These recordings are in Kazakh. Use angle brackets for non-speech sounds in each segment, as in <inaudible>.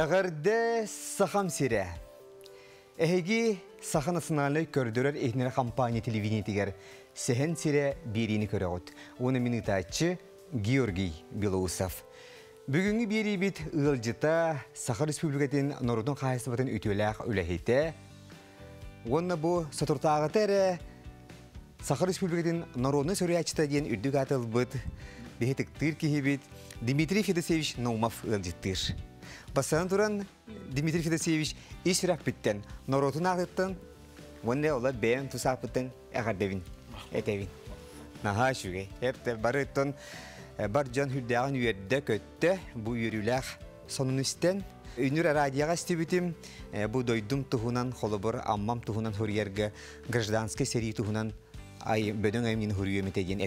Әгәрдә сахам сире. Эһиги сахан национальный көрдөрөр эхнер компания телевидениетигер сехен сире бирини көрөгөт. Уны минутачы Георгий Белоусов. Бүгүнкү бири бит ылжыта Саха Республикатын Норудун кайсыбатын үтөләк үләһите. Онна бу сатуртагы тере Саха Республикатын Норудун сөрәчтә дигән үрдүк атыл бит. Бехетик тыр кихибит Дмитрий Федосевич Наумов ылжыттыр. Басан туран Дмитрий Федосевич иш рәхбиттен Норудун агыттын. Онда ола бәен тусапытын әгәрдәвин. Этевин. Наха шуге. Хепте барыттын бар жан хүлдәгән үйәрдә көттә бу йөрүләр сонун истен Үнүр радиоға стебитим, бу дойдум тухунан холобор аммам тухунан хурьерге гражданский сери тухунан ай бөдөң аймин хурьеме деген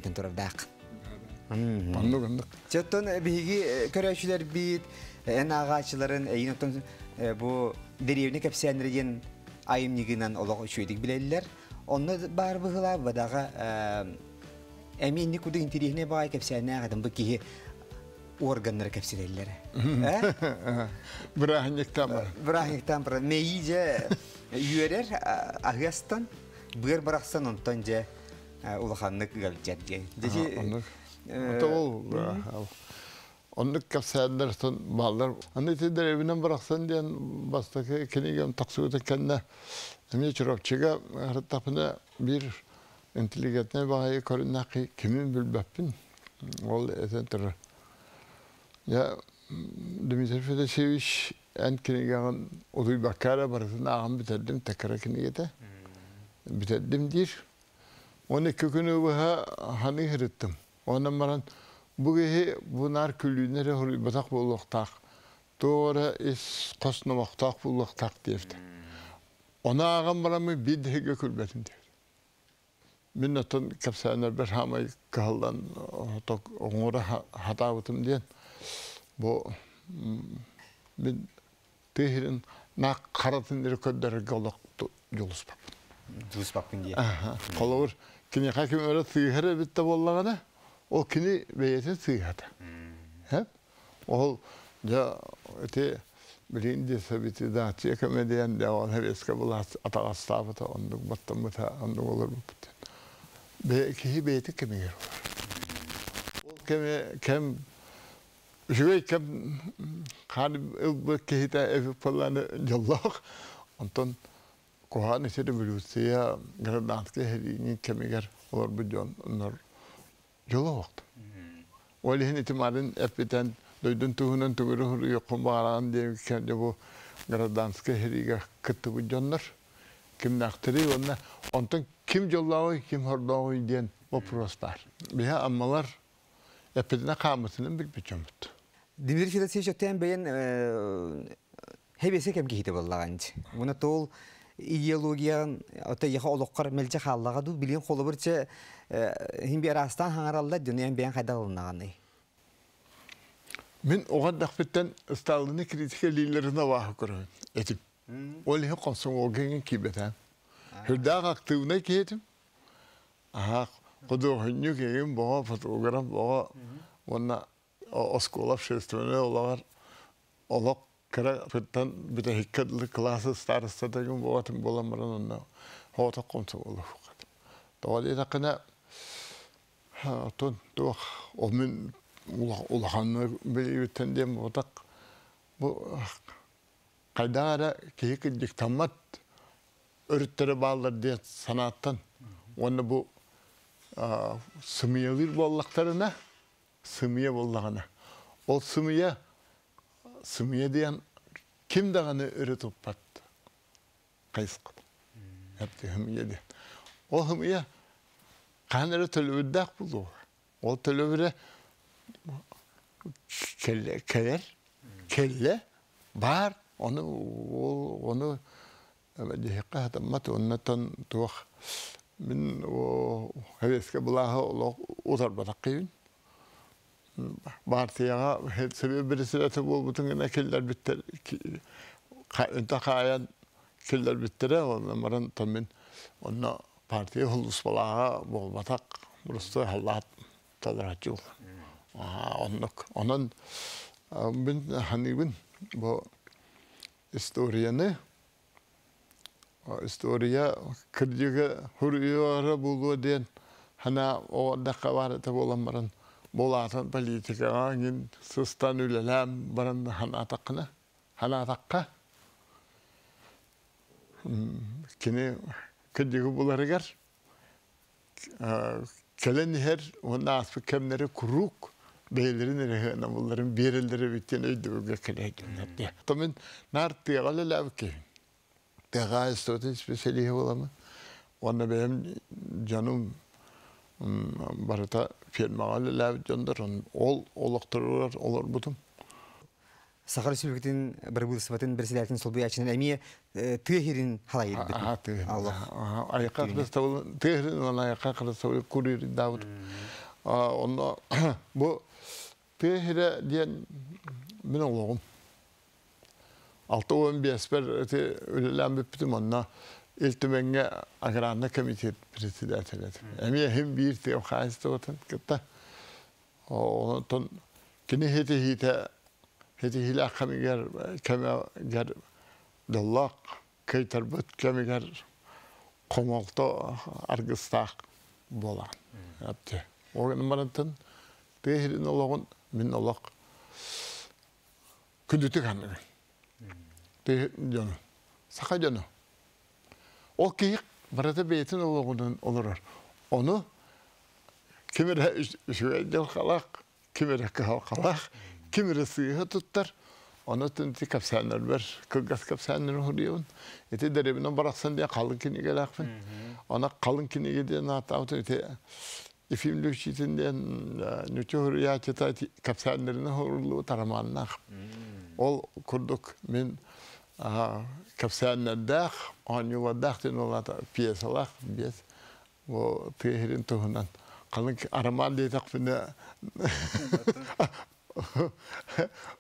этен турардак. Пандугандык. Чөттөн биги көрөшүлөр бит, эн агачыларын эйноттон бу деревне кепсенерген айым нигинен олог үчөйдик билелер. Онны <laughs> бар быгыла бадага эми инни куды интерихне бай кепсенне агадым бу кихи органнар кепселелер. Бирахинектен бар. Бирахинектен бар. Мейже юерер агастан быр бараксан онтон же улаханнык галжат же. Ата ол. Оннык капсаяндар сон балдар. Аны тедер евинен бараксан диен бастакы кенигем таксуыта кенне. Эми чурапчыга хаттапына бир интеллигентне багай көрүннакы кимин билбеппин. Ол этен турар. Ya Dimitar Fedosevich en kinigan oduy bakara barasın ağam bitirdim tekrar kinigete. Bitirdim dir. Onu kökünü hırıttım. Maran bu gehe bunar külünere hori batak buluktak. Doğru is kosnu vaktak buluktak diyefti. Ona ağam baramı bir de gökülbedim diyor. Minnetin kapsayanlar bir hamay kaldan oğura hatavutum diyen. bu мен tehrin на қаратын ері көддерге олақ жолыс бап. Жолыс баппын дие. Қолауыр кіне қаким өрі сыйхыры бітті боллағана, ол кіне бейеті сыйхады. Ол жа өте де сәбеті да тие комедиян да бұл атаға стабыта, ондық баттан бұта, ондық олар. Ол жон нор жоллох. Оли хин итимарын эпитен дойдун туһунан тугуру хуру йокун баран де кен бу гражданский хериге кытты бу жоннор. Ким нактыры онна онтон ким жоллауы ким хордауы ден вопрос бар. Биха аммалар kalmasının bir biçimit. Дмитрий Федосевич өттен бәйін хебесе кем кейті боллағанды. Мұны тол идеологиян өте яха олыққар мәлче қаллаға ду білген қолы бірче хин бір астан хаңаралда дүниян бәйін қайда қылынағаны. Мен оған дақпеттен kritikerliğlerine vahı kurun. Etim. Öyle hep konsun o gengen kibeten. Hürdak aktığına kiyetim. Aha, kudu hünnü kegin boğa fotoğraf boğa. Ona oskola общественное олар олок кара феттан бите хиккадлы классы староста деген болатын боламырын онна хота комсо болу. Толи такына тон тох омен улаханны билибиттен дем отак бу кайдара кейки диктамат өрттері балдар де санаттан оны бу сымиялыр боллақтарына сымия боллағана. Ол сымия, сымия деген ким дағаны өрі тұппат. Қайсқыд. Әпті хымия деген. Ол хымия болу. Ол төлөвірі келер, келе, бар, оны, оны, дехеққа хатаммат, оннатан туақ, хұлыс балаға бол батақ, бұрысты халлат талар жыл. Онық, онын, мен ханибін, бұл историяны история кырдыгы хурыйора булу ден хана о дакка барата боламаран болатын политикага ген сыстан үлеләм баран хана такына хана такка кини кырдыгы буларыгар келен хер онда аспы кемнери курук бейлерин эрехена булларын берилдери биттен өйдөгө келегенде томин нар тыгалы лавки тыга истотин специалиhe буламы онда бем жаным барыта лав жондар ол олоктурулар олор бутум Сахар Республикатын бір бұлысыбатын бір селятын сол бұячынан әмие тыхерин халай ербет. А, тыхерин. Аяққа он аяққа дауыр. Онда бұл диен мен олығым. Алты он бес бір өлелән бүптім онна iltimenге аграрный комитет председатель. Әмие хем бир тыгым қайысты отын кітті. Онтон кені хеті хеті Heti hila kamiger kama gar dallaq kay tarbut kamiger komolto argıstak bolan. Yaptı. O gün marantan tehirin olağın min olaq kündütü kanlı. Te canı. O ki barata beytin olağının olur. Onu kimire şöyle kalak, kimire kalak, kimire sıyığı tutar. Onu tünti kapsanlar ver. Kılgas kapsanlar huriyun. Eti derebine bıraksan diye kalın kini gelakfın. Ona kalın kini hurulu taramanlar. Ol kurduk min dağ. On yuva dağ tin ola piyasalar. Piyas. O tehirin tuhunan. Kalın araman diye takfine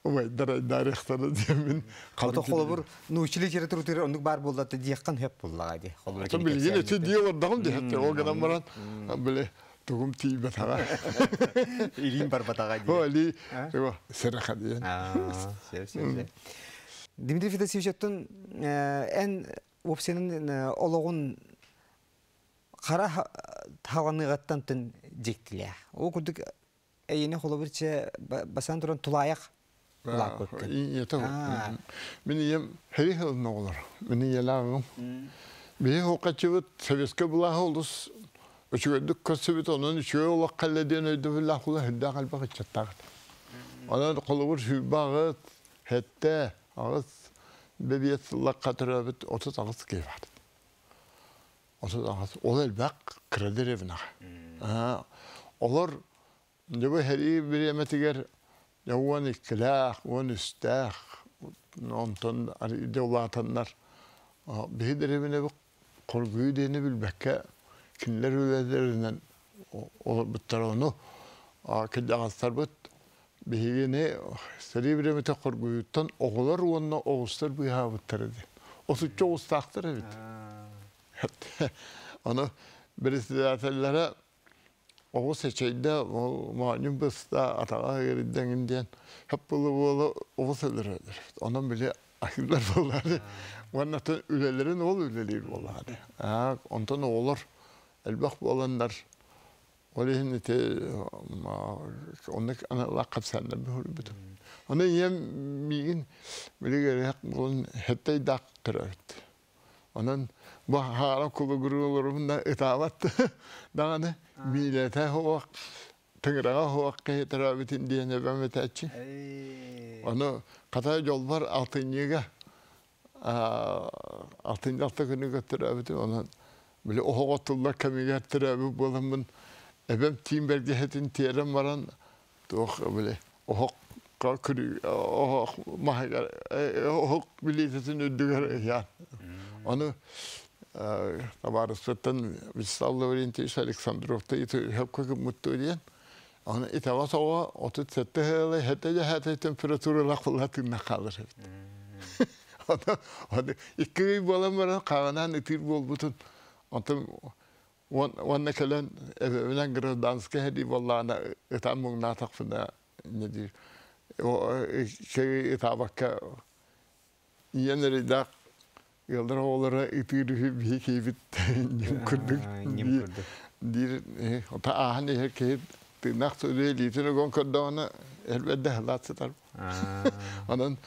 Ой, дарихтары демен. Калты холобур нучили жере турутыр ондук бар болдаты дияккан хеп боллага ди. Том билген эти диялар дагым ди. Ол гана маран биле тугум ти батага. Илин бар батага ди. О, ли. Сераха ди. Аа, сер сер. Дмитрий Федосевичтен эн опсенин ологун кара таганыгаттан жектиле. О күдүк эйини холобурче басан туран тулаяк лак көккөн. Ете. Мен ем хери хыл нолар. Мен елагым. Бе хокачыбыт советский була холдус. Өчүгөдүк көсөбүт онун үчөө олак калледен өйдө була хула хыдда калбак чаттагыт. Анан холобур хүбагыт хетте агыс бебиет лак катырабыт 30 агыс кейбат. 30 агыс ол элбак кредеревна. А, олар Небе хәри бер әмәтигәр яуан икелах, уан үстәх, онтон идеолатаннар. Бейдер эбене бу коргуй дени билбәккә кинләр үләләреннән ол буттар оны кедә гастар бут бейгене сәри бер әмәтә коргуйттан оглар уанна огыстар бу ха буттар иде. Осы чоустактыр бит. Аны председательләре <laughs> Оғы сечейді, мағынын бұста атаға еріден инден, хеп бұлы болы оғы сөлір өдір. Онан біле ахирлар болады. Ваннатын үлелерін ол үлелер болады. Онтан олар, әлбақ боландар, Yem migin bile gerek bulun hettey dak tırırt. Onun bu hala kulu gurularında itabat dağını milete hoak tıngrağa hoak ke terabitin diye ne ben metaçı. Onu kata yol var altıncıga altıncı altı günü götürebitin onun bile oho ebem tim belgehetin tiyerem varan doch bile oho kürü oho mahagar oho bilitetin ödüger ya onu Табарыстан Вячеслав Лаврентьевич Александровта и хепка мутто диен. Аны итава сова отут сетте хеле хете же хете температура лахла тынна калыр. Аны аны икки балам бар каганан итир болбутун. Антым хеди валлана этан муңна такфына неди. О кей итабакка иен ридак Yıldır oğulları ıtırı bir keyfit <laughs> nim kurduk. nim kurduk. Dir ota ahan her keyif tırnak söyle litini gon kurdu ona elbette halat satar. <laughs> Onun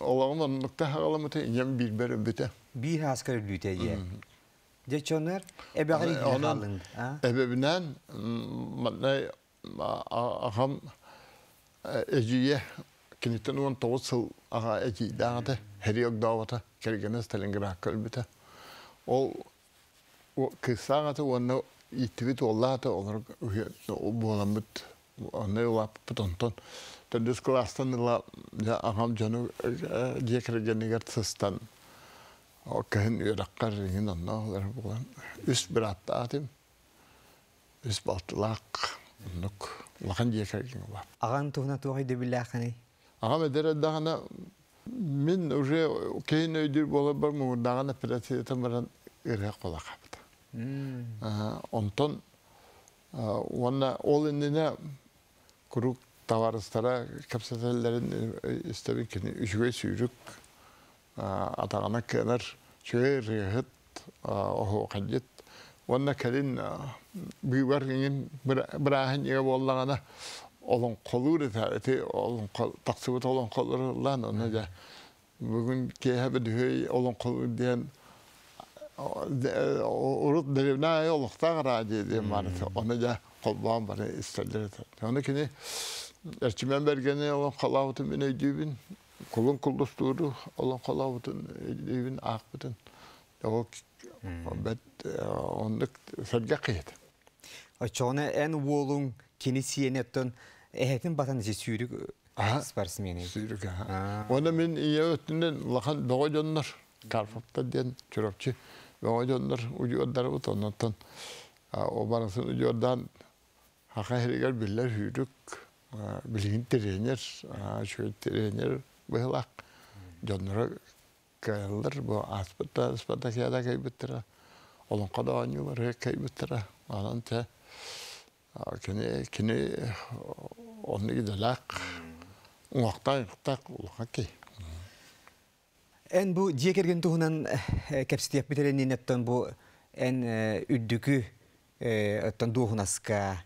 onun nokta halalı te yem bir bere bite. Bir. Geçenler ebebinen matnay aham ejiye kinitten on tawassul aha eji dağda her yok davata kelgene Stalingrad kölbite. O o kısağata onu itvit ollata olur o bulamıt onu lap putonton. Tendis klastan la ya aham janu jekre jenigar sıstan. O kahin yurakkar ringin anna bulan. Üst bir attatim. Üst baltılak. Nuk. Lakan jekre ringin lap. Аған туһна туһай дебилляханы. Ага медере дагана мен уже кейин өйдүр боло бар му дагана председатель баран ыра кола капта. Онтон вона ол индине курук товарыстара капсателлерин истебин кини үшгөй атагана кенер чөй рыхыт охо кадет Вона калин бүйвар гин бирахин еге боллагана олон қолуыр эти олон тақсыбыт олон қолуыр лан оны да бүгін кеһәбе дүһөй олон қолуыр диэн урут деревна олохта ради де марат оны да қолбан бар истелдер оны кини эрчимен бергени олон қалабытын мен Очоны эн уолун кини сиенеттен эхетин батан же сүйрүк спортсмени. Сүйрүк. Оны мен ие өттүнен лахан бого жоннор карфапта ден чурапчы бого жоннор уҗуодар бут оннан о барасын уҗуодан хака херигер биллер сүйрүк билгин тренер шөй тренер быйлак жоннор кэлдер бу аспыта аспыта кияда кайбыттыра олон када анюлар кайбыттыра анан те кини кини онны гиделак уақтай уқтак улхаки Эн бу диекерген туһунан кепситиеп битеренин оттон бу эн үддүкү оттон дуухунаска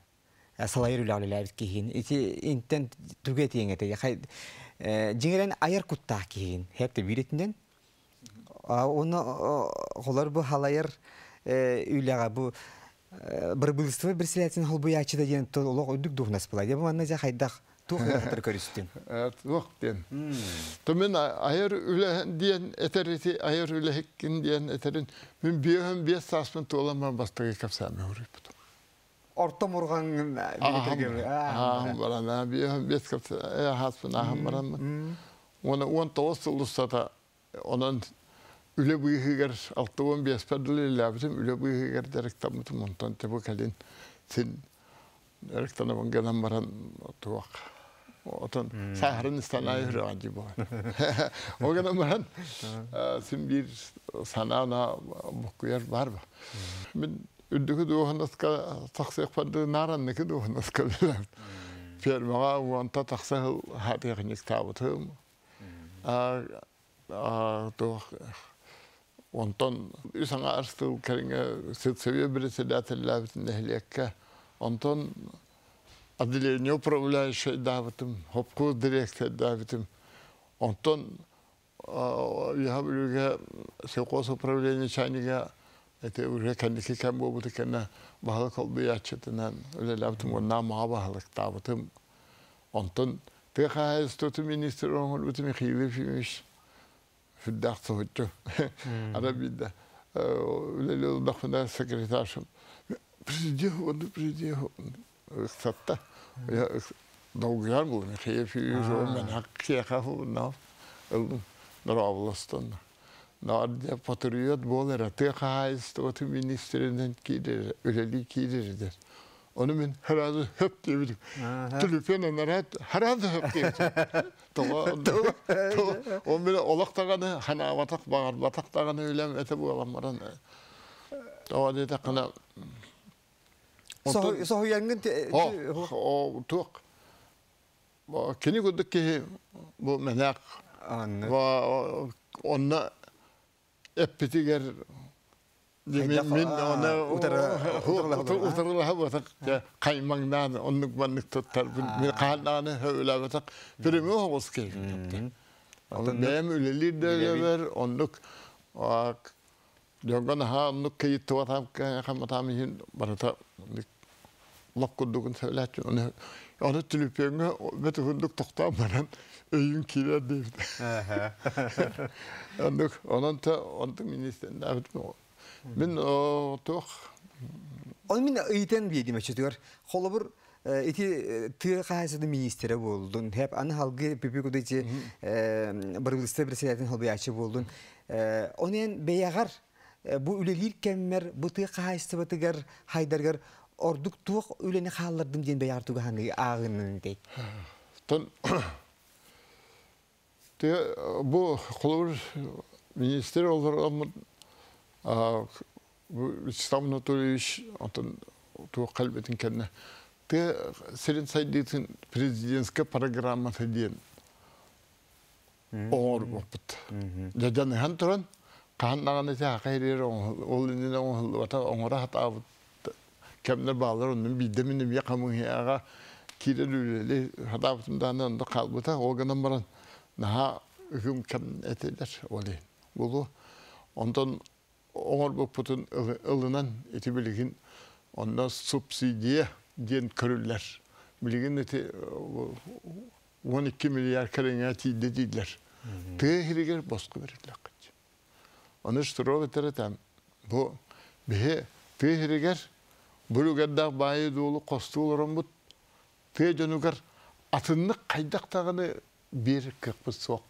салайыр үлаулелер киһин ити интен түге тиеңете хай жиңерен аяр куттаа киһин хепте биретинен оны холор бу халайыр үлага бу бір былыстыбы бір сіләтін хол бұячы да ден толық өдік дұғнас бұлай деп манна жа хайдақ тух хатыр көрүстүн. Тух ден то мен айыр үле диен этерити айыр үле хеккин диен этерин мен биэхэм биэс саспын туолама бастыгы капсами уриппут ортом урган ахам барана капса э хаспын ахам баран оны он тоғыз ұлыстата онан үле быйхыгар алтуон биаспадылы лабытым үле быйхыгар дәректамытым онтан тебу калин син дәректана банганан баран туак отон сахарын станай хыраанжы бо оганан баран син бир санана букуяр барба мен табытым а то Onton ysanga arstul keringa сытсове председателя нехлекка. Онтон отделение управляющий давитим, хопку директор давитим. Онтон я сокос управление чайнига это уже кәнеке кәм болып кәне бағылық ол бұятшытынан өлеләптім ол намаға бағылық табытым онтын ты хайыз тұты министр оңғыр өтіме қиылып жемеш фүддақ тұхытчу арабида өлелі ұлдақпына секретаршым президио онды президио ұқсатта долгияр бұл қиылып жемеш ол мен ақ кияқа бұл нав ылдым нұравылыстан Onu men herhalde hep diye bildim. Tülüpen narat herhalde hep diye. Toğa o men olaqtagаны hana batak bağır bataktagаны öylem ete bu alanmaran. Toğa dedi kana So so yangın o tuq. Bu kini gördük ki bu menak Anladım. va онна эппитигер мен ха- оны утара- утарылаһа булар, а? утарылаһа батак каймаңнан оннук баннык тоттар мен каананы хөөлә батак биреме кей de ver, onluk ak Jongan ha onluk kayıt tuvatam kamatam hin barata lap kudukun beti hunduk toktam banan öyün kiler deyip onluk onun ta onun ministerin davet mi Мен tuğ Ол мен ыйтен бейдім өчетігер. Қолы бір эти тыа қағасыды министері болдun. Хеп аны халгы пипи кудайчы бұрылысты председатель халбы ачы болдun. Онен бейағар бу үлелер кеммер бу батыгар хайдаргар ордук туық үлені қаллардым ден бейағар туға ханы ағынын дей. Тон те бу кулур министр олар алмыр а Вячеслав Анатольевич антон ту калбетин кенне те сайдитин президентская программа теден оор бопут жадан хан туран кааннаганы те ол инде он вата оңора кемнер балар онун бидемин я камын яга кирелүле хатабытымдан онда калбыта оганан баран наха үкүм кем этелер оли булу онтон оңор бопутун ылынан эти билигин онда субсидия диен көрүллер билигин эти 12 миллиард кереңе тиде дейдилер тыхиригер боску берилер Оны штуров этеретем. Бу бе бүлүгердак байы дуулу костуулорун бут тыа жонугар атынны кайдактагыны бир кыкпы соқ.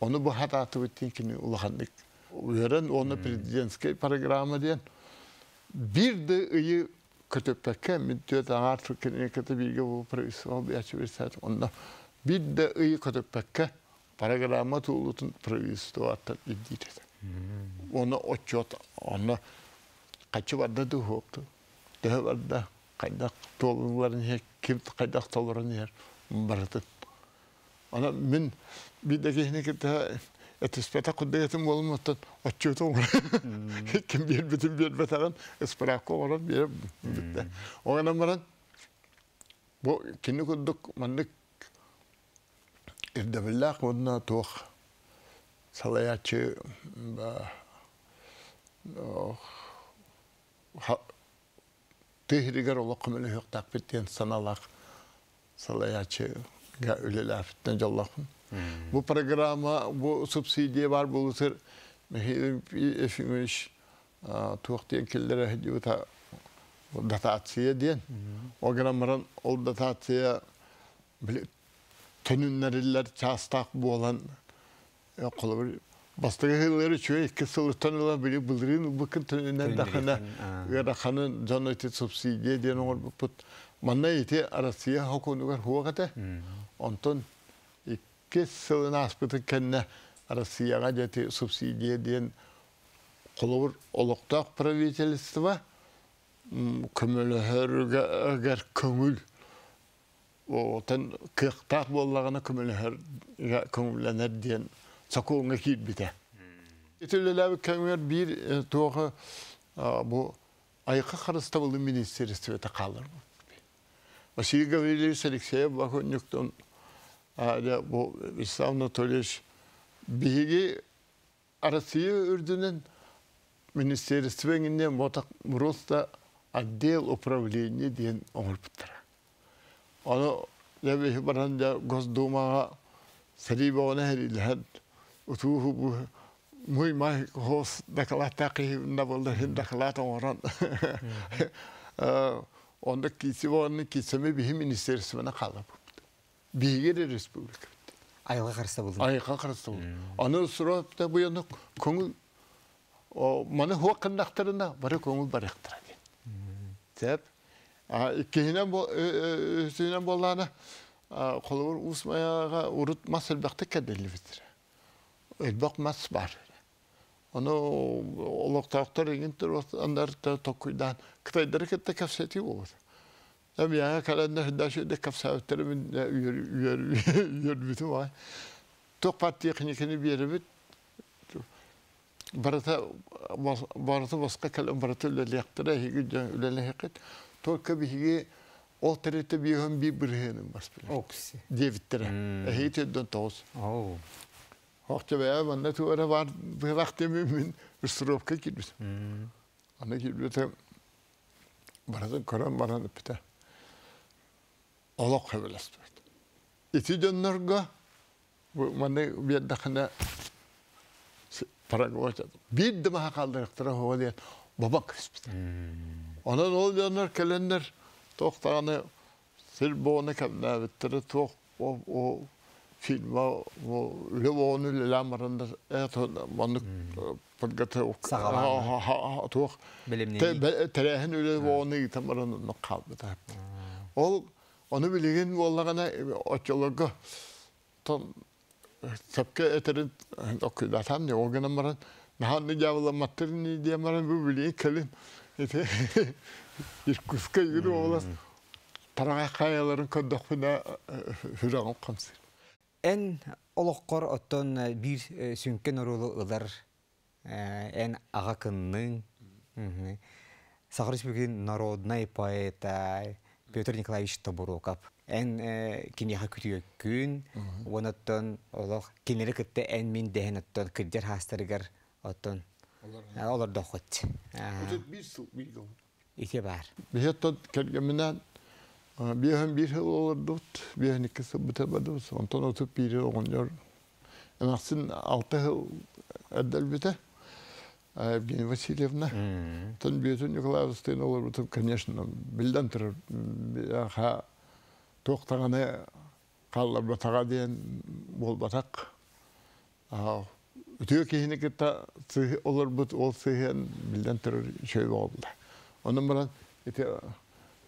Оны бу хататы биттин кини улахандык. Уяран оны президентский программа диен бир де ыйы көтөппекке мен төт аңар түркене көтө бирге бу правительство. Онда бир де ыйы көтөппекке программа туулутун правительство аттат. Оны отчет, оны качы Дэ барда кайдак толуларын хек ким кайдак толурын ер баратын. Ана мен бидеге хене кете этиспета кудетим болматтан битте. Оңана баран бу кини кудук мандык онна тух салаячы ба тыхригер оло кымылы хөктак биттен саналак салаячы га үлелафтен жоллахын. Бу программа, бу субсидия бар булутыр. Эфимиш келдері хедиута дотация ден. Ограммаран ол дотация төнүннәрилләр частак болан қолы бір бастығы хыллары чөй екі сылыстан ыла білі бұлдырын бұкын төнүннәр дақана дақаны жан өте субсидия ден оңыр бұппыт манна ете Россия хокунугар хуагата онтон икки сылын аспыты кенне Россияга жете субсидия ден қолыбыр олықтақ правительство көмөлөһөргөр көңүл. Отан кыктак боллагана көмөлөһөр көңүлленер диен сакуңа кирбите Этелеләбі кәмер бир тоғы бу айқы қарыста бұл министерстве қалыр. Василий Гаврилович Алексеев Бахонюктон бұл Ислам Анатольевич биги Россия үрдінен министерствеңінен мотақ просто отдел управления деген оңыр бұттыра. Оны ләбі баран да Госдумаға оны әрілген бұл muy más hos dekalata ki na bolda hin dekalata oran <laughs> onda kisi var kisemi bir respublika. Айылға қарыста болдың. Ayqa qarısı. Onu surap da bu yana көңіл huwa kandaktarına bara көңіл barıqtıra. Tep. А ikihinen bol üstünen bollana kolur usmayaga urut masal bakta Elbaq mas бар. Оны олоқтақтар егентер андар токуйдан кытайдар кетті кәфсети olur. Әм яңа кәфсәуттері мен үйер біту бай. Тоқ партия қынекені бері біт, барата барата басқа кәлем барата үлелектері хиги хекет только биһиги ол би Окси. тоос Оу. Hoqcha baya banda tuara var vakti min ısrofka gitmiş. Ana gitmiş de barada koran pita. Allah. İti bu bir para. Bir de maha kaldırıktıra hava diye baba kıspita. Ona ne oluyorlar kelenler toktağını sil boğunu tok o o o o levonu lelamarında et onu подготовка. Terehin öyle levonu gitamarın no kaldı da. Ol onu bilgin vallagana açılığı tam Sapka eterin okuyda tam ne o gana maran nahan ne javla matırni diye maran bu bilin kalın. En олоққор оттон э, бир э, сүнкен орулу ылар э, эн ага кынның мгм. Сахар Республикин народный поэта Петр Николаевич Тобуроков. Эн кинеха күтүөккүн, оноттон олох кинери кытты эн мин дехен оттон кырдер хастарыгар оттон олар дохот. Bir su bir gol. Ите бар. Bir hatta kelgeminden bir yıl olurdu. Bir hem ikisi bitemedim. Ondan otup bir yıl oluyor. Emersin altı yıl edel bite. М. Тон бүйетін Николаевстен олар бұтып, конечно, кейіні кетті олар бұт ол сыйын білден тұрыр шөй болды. Оның бірін, еті,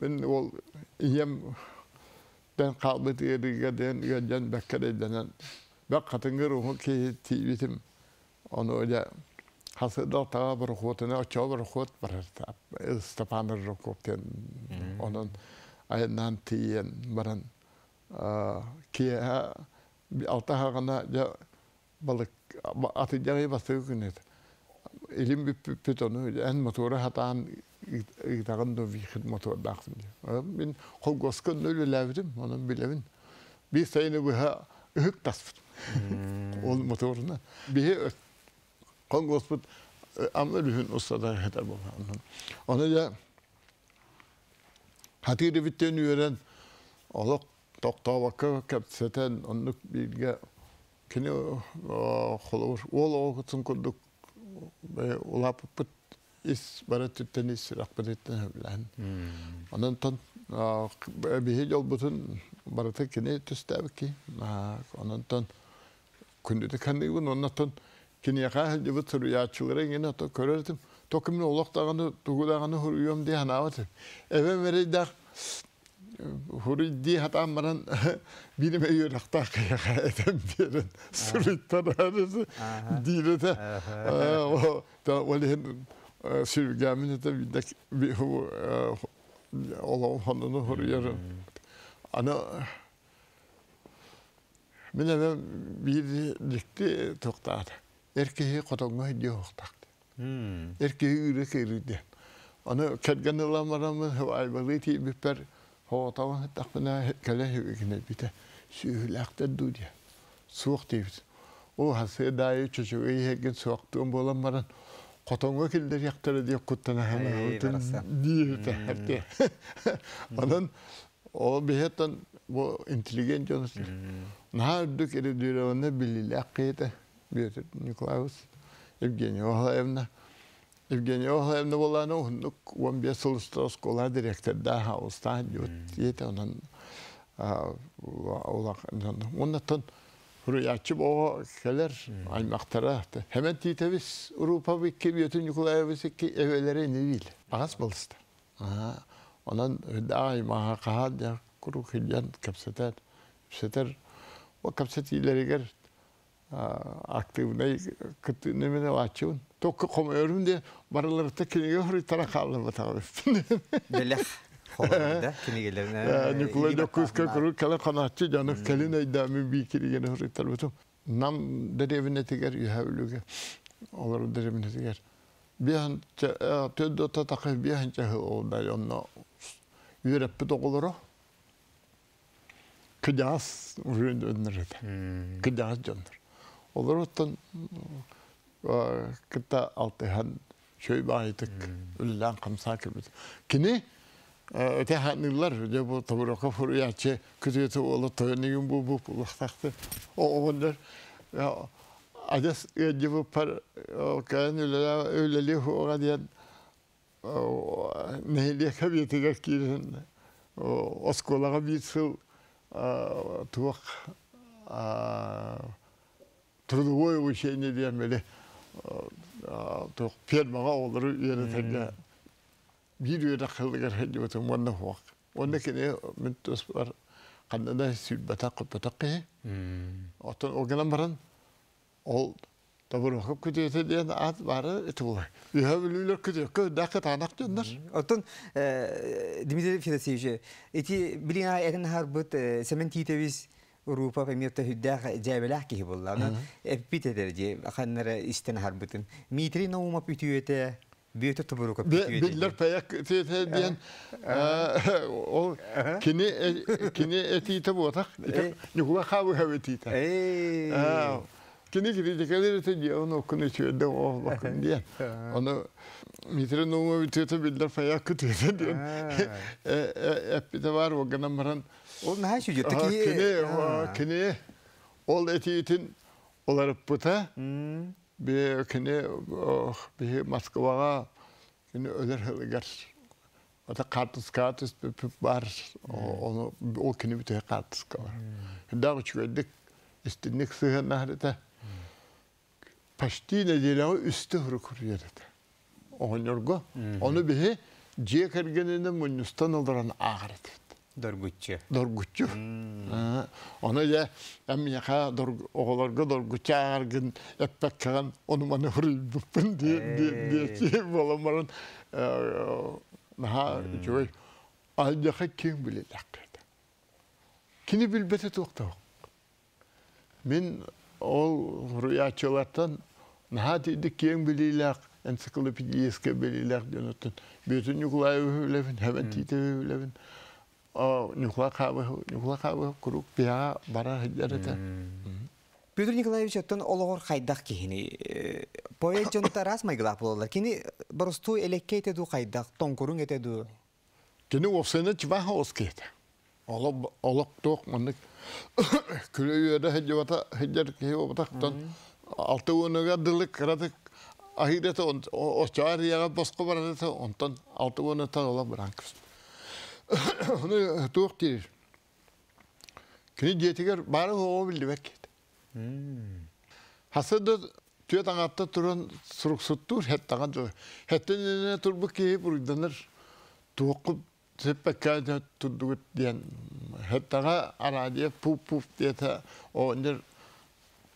мен ол ием ден қалбы тегеріге ден гәден бәккәр еденен бәк қатыңғы рухы кей тибетім оны hasıda tağa bir hotuna açıyor bir hot var Stepan Rokopten onun ayından tiyen baran ki ha alta hagana ya balık atı jari bastı günet elim bir pitonu en motoru hatan gitağın da bir motor dağsın diyor. Ben kol goskun öyle lavdim onun bilevin. Bir sayını bu ha hık tasfıt. Ol motoruna. Bir kol gosput amma lühün ustada heter bu. Onu hatiri bitten yören kapseten bilge kini ол улап пут ис бара түттен ис рахбатеттен билан анан тон бихи жол бутун барата кини түстәбки анан тон күндү кандыгын онна тон кини яка жыбы туруячылары гена то көрөрдүм токумун олоктаганы тугудаганы хуруйом ди ханават эве hata maran <laughs> benim evi rakta kaya edem diyerin sürütten arası direte o da olihin sürgâmini de bir de bir hu Allah'ın hanını huruyarın. Ana min evem bir dikti toktadı. Erkeği kotonga yok taktı. М. Erkeği ürek eridi. Ana Hoğutağın takına kale hüvekine bite. Sühülakta duya. Suğuk deyip. O hası dayı çocuğu iyi hekin suğuktuğum bolan Евгения. Евгения Охаевна боланы ундук 15 сылыстра школа директор да а улак оннан Хурячы бо келер аймактара. Hemen титебис Урупа бикке бөтөн Николаевис ки эвелери не бил. Агас болсты. А онан дай маха кахад я куру хилjan капсетер. Сетер о капсетилеригер активный кыты немене ачун. Де бараларта кинеге хури тара калды батагы. Белех. Холда кинигелерне. Николай Докуска куру кала канатчы жаны келин айдамы бикириген хури тарбытым. Нам деревине тигер юхавлуга. Олар деревине тигер. Биhan төдө татакы биhan чахы олда онно үйрәппе тоголоро. Кыдас үрүн өннөрөт. Кыдас. Олар оттан кыта алтыхан шөй байтык үллән камса кебет. Кини önce bu taburaka furuyaçı kütüyeti oğlu toyunun bu bu bulaktaktı. O onlar ya adas önce bu par o kan öyle öyleli o diyen nehliye kabiyeti gakirin o oskolaga bir tuvak firmaga olur yönetirler. bir yöre kıldıgar hedi batım wanna huak. Wanna kene min tusbar qannada sübbata qıpataqi. Otan o gelen baran ol tabur bakıp kütüyete diyen at barı eti bulay. Ühe bilüler kütüyek kö dakı tanak jönler. Отон Дмитрий Федосеевич, эти билина семен титебис Урупа памирта хүддах жабелах ки булла. Эпите держе аханнара истен харбытын. Митри ноума бүтүете бүйөтө тубурука tüyete diyen o kini kini eti ite botak. Nikula kavu hewe tita. Ey. Kini gidi dikeleri te diye onu okunu çöğünde o bakın diye. Onu mitre numu bitüyete biller payak tüyete diyen. Hep bir de var o ganamaran. Ол наһа сүҗәтте Kini kini ol eti itin olarıp buta. bir kini bir Moskova'ya kini öler hılıgar. Ata kartız kartız bir püp var. Onu o kini bir tane kartız var. Daha çıkıyorduk. İstinlik sığın nahrete. Paşti ne diyelim üstü hırı kuruyor dedi. Onu Onu bir ciye kergeninde Munistan olarak ağrıdı. Доргуччу. Доргуччу. Оны я эммияка оголорго доргуччу аргын эппеккаган оны маны хурылбыппын дие боломарын наха жой алжака кең билелек. Кини билбете токтоо. Мен ол хуруячылардан наха дейди кең билелек жөнөтүн. Бөтүн Николаев өлевин, хәбен титев өлевин. Николай Хабы, Николай Хабы курук пия бара. Петр Николаевич оттон ологор хайдах кихини. Поэт жонта рас майгылап болалар. Кини барысту элеккейте ду хайдах, тонкурун ете ду. Кини офсена чбаха оскейте. Олок олок ток маннык. Күлө үйөрө хыджабата хыджар ки обатактан алты өнөгө дылык кыратык ахирете очар яга боско барата онтон алты өнөтөн ола бранкс. Onu tuğuk dirir. Kini diyetiger bari o bildi bek. Hasada tüye tağatta turan het. Hetten ne diyen. Het tağa aradiye puf diye ta o indir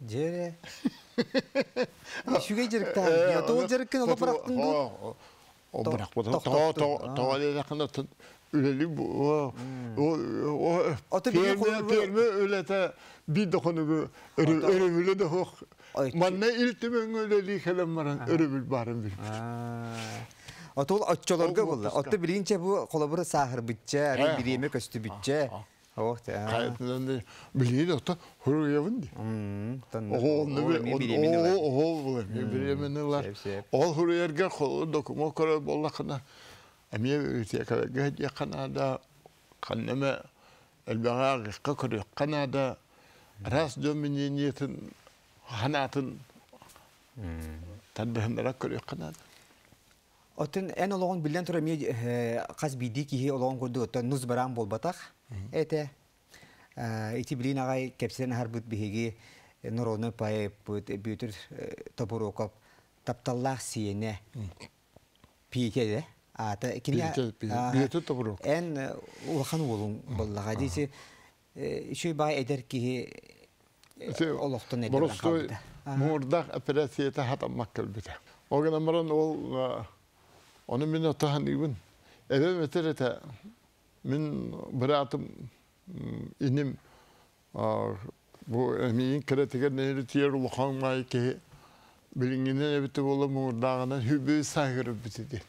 ол. Жере. Шугай жеректа. Я то жереккен ола барактын ду. О бірақ тоқтоқты. тоғале жақындатын үлелі о о Оты бие перме дохонугу өрөбүлө да хох Ой, манна илтимен үлели хелем маран өрөбүл барын отчолорга булла. билинче бу сахар биреме көстү бүтче. Кайтынан Мм, тон. Оғолны бир оғол булар биременелар ол хуруярга холу докумо көрө боллакына эмие үтекага яканада каннеме элбага көрө канада рас доминениятын ханатын тадбахындара көрө канада Отын энологон билен тура ми каз биди киологон көрдү отто нуз барам болбатак. Эте ити билин агай кепсен харбут биһиги нороны пай бут бүтүр топурокоп тапталлах сиене. Пике ата кини Пике, пике. Биету топурок. эн улахан болун боллага диси шүй бай эдер олохтон эдер операцията хатаммак кэлбите. Огана маран ол оны мен отахан ибин. Эбе метерете мен быратым иним бу эмиин керетигер нери тиер улахан май ке билингинен эбите бола мурдагынан хүбү сагыр битиди.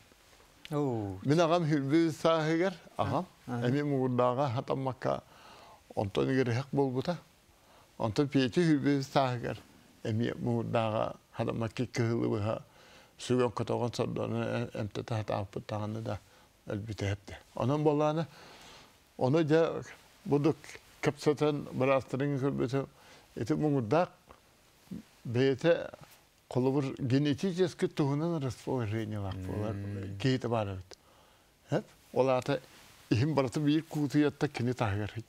Оо. Мен агам хүбү сагыр агам эми мурдага хатаммакка онтон герек болбута. Онто пиети хүбү сагыр эми мурдага хатаммакка кылы быха сүгөн котогон сордону эмте тахта аппы элбите хепте. Онон боланы оны да будук капсатан барастырын көрбөтө эти мурдак бейте колубур генетически туһунан расположение лак болар кейте бар бир кутуятта кини тагыр хит.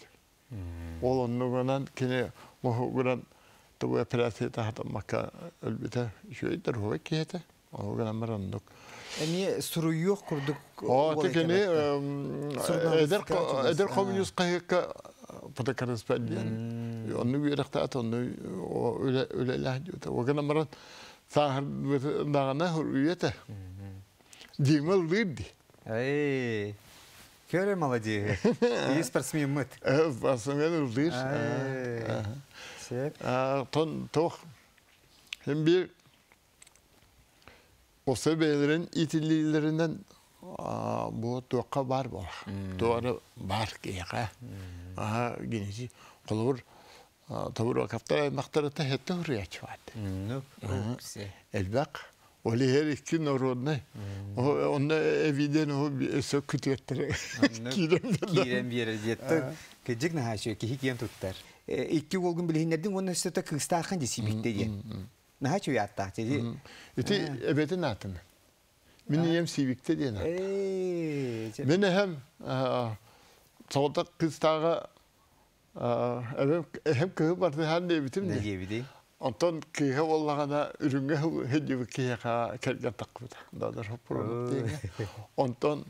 Ол мохугуран тубу операция. Эми суруюк курдук. О, текени эдер эдер коммунист кайыкка патакарыс пәдден. Онны бирәктә ат онны үле үле ләһҗүтә. Вагана маран сахар лидди. Эй. И спортсмен мыт. А тон тох. Осы бейлерин итилилеринен bu туакка бар бол. Туары бар кияга. А генеси колур табур каптар мактарата хетте хурияч бат. Ну, все. Элбак Оли her iki народный. Онда эвиден о өсө күтөттөр. Кирем туттар. Икки болгун билинердин оны кыстахан хачу ятта диди. Ити эбетин атын. Мен ем сивикте дена. Эй, Мен hem hem де. гебиди? Онтон кыйға боллағана үрүнгө хеджиби кыйға келген тақпыда. Дадар хоппурон дейге. Онтон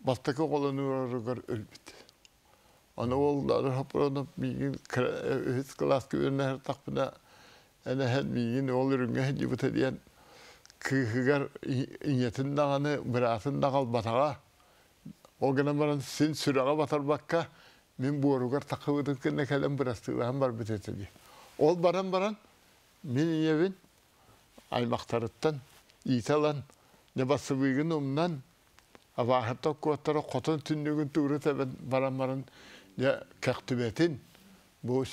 бастакы қолынуырыгар өлбіт. Оны ол дадар хоппурон мигин үз класс күйеріне тақпыда. Әне мигин ол үрүнгө хеджиби тедиен кыйғыгар иниетін дағаны біратын дағал батаға. Ол баран сен сүраға батар мен буоругар тақыбыдын кенне кәлем бірастығыдан бар бітетеді. Ол баран баран мен иебин аймақтарыттан италан не басыбыгын умнан абахатта куаттара тебен баран баран бу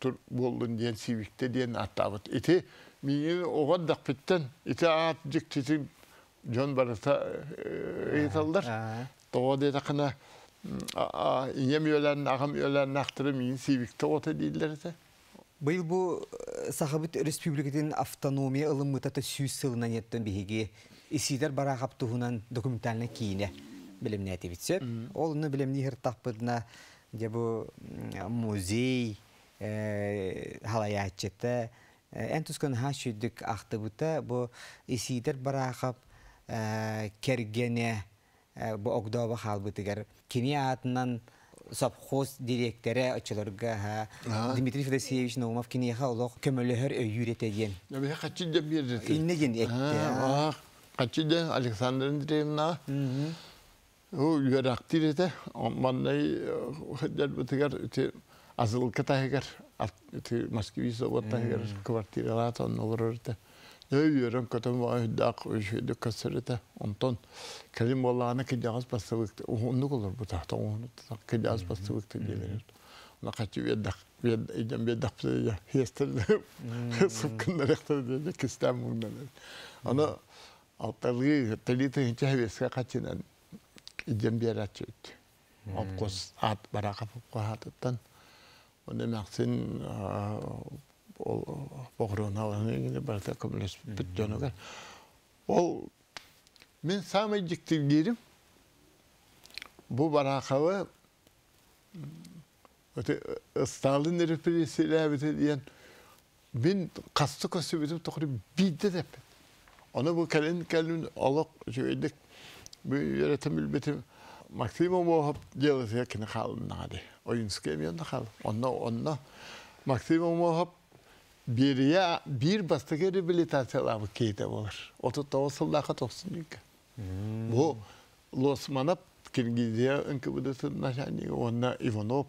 тур болдун диен сивикте диен аттабыт ити миңин огон дакпиттен ити аат жиктитин жон барыта ыйталдар того деде кына ием йөлән агам йөлән нактыры миңин сивикте ота дийлер те Быйыл бу Сахабыт Республикатын автономия ылымытаты сүйс сылынан еттен биһиги исидер барахап туһунан документальна кийине билимне этибитсеп. Ол уну билимни м, музей халаячета эн тускан ха шүддүк ахтыбыта бу исидер барахап кергене бу огдоба халбытыгар кини атынан совхоз директоры очыларга ха Дмитрий Федосеевич Наумов кинеха олох көмөлөһөр өйүретеген. Я бе хачи де бирде. Иннеген этте. А, хачи де Александр Андреевна. О, юрактир ете. Маннай хәдәр битгәр те азыл катагар. Те Москве заводтагар квартиралар он норырды. Өйөрөн көтөн вай дак өйшөйдө көсөрөтө. Онтон келим болланы ки жагыз басыбыкты. Онну болор бу тахта делер. Качы веддак идем веддак я хестер. Рехтер кистам мундан. Алталгы телите качынан идем берачыт. Ат барака. Оны максин ол боғырына аланы барта көмілес. Ол мен самый жіктіргерім бұл барақалы Сталин репрессиялі әбіті дейін мен қасты көсі бітіп тоқыры бейді деп. Оны бұл кәлін кәлін олық жөйдік бұл еретім білбетім Максим делать я кіне қалын нағады. Ойынске мен қал. Онна, онна Максим Омохов бирия бир бастыгы реабилитациялабы кейте болар. Оту тоғысылдаға тоқсын үйкі. Бұл Лосманов Киргизия НКВД начальника, онна Иванов,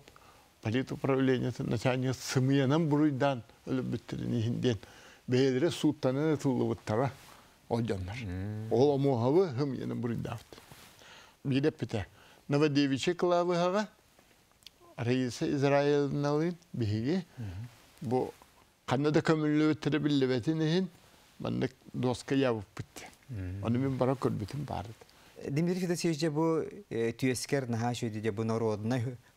политуправление начальника сымыянан бұруйдан өлі біттерін ехінден. Бәйдері суттаны тұлы бұттара. Ол жандар. Ол омуғавы хым енін бұруйдавды. Новодевиче кылавы хаға, Рейса Израилін алын, бейге, бұл Канада көмүллү өттөрө биллебетин ихин маннык доска ябып битти. Оны мен бара көрбүтүм барды. Дмитрий Федосеевич бу түйескер наха шөйді де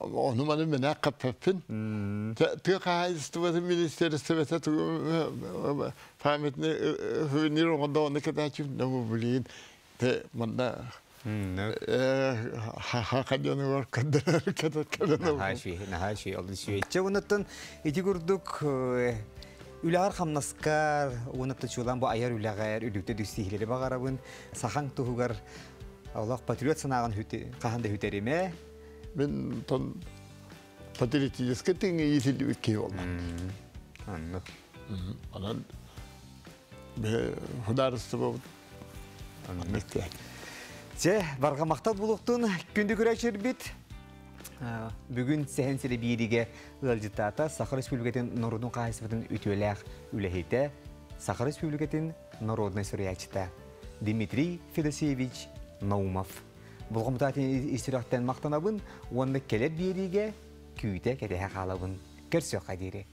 onu bana mene kapapın. Tı kayıstı var ministerisi ve tı fahmetne hünir onda onu kadar çift ne bu bilin. Iti kurduk Үләғар қамнаскар, онытты чулан бұл аяр үләғар, үлікті дүстихілері бағарабын, сахан тұхуғар, Аллах патриот санаған қағанда хүтереме. Мен тон патриотический теңе есілі өккей олды. Аннық. Анан бе хударысты болып. Аннық Же, барға мақтал бұлықтың күнді көрәшір бит. Бүгін сәхен сілі бейдіге ұлжытата Сахар Республикатын Норудың қайсыбытын үтөләқ үләхейті Сахар Республикатын Норудный сүріячіта Дмитрий Федосеевич Наумов. Бұл қымтатын истирақтен мақтанабын, онды келер бейдіге күйті кәдеге қалабын. Көрсі қадері.